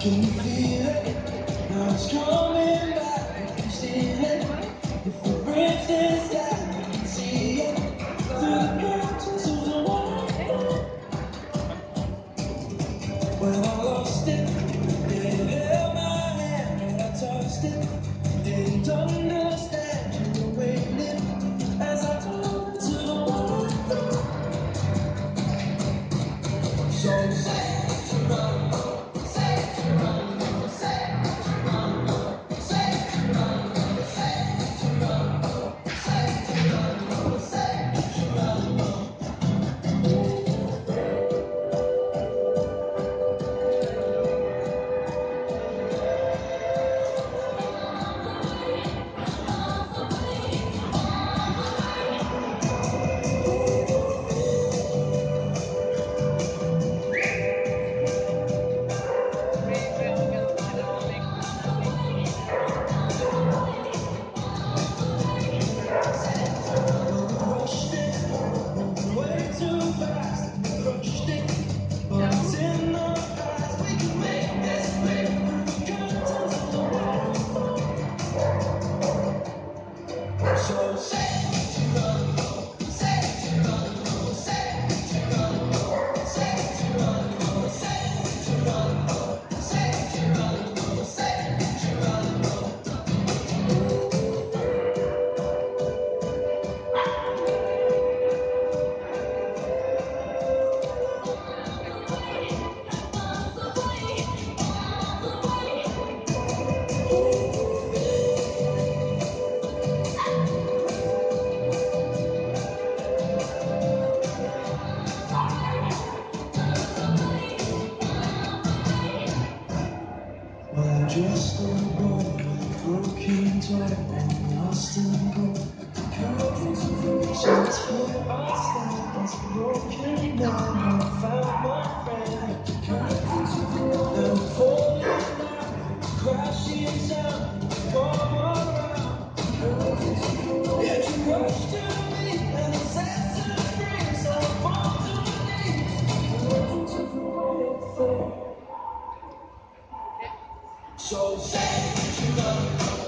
Can you feel it? Now it's coming. just don't go. and tight, lost in the Confused, broken. I found my friend. Crashing down, come around. It's rushed So say that you love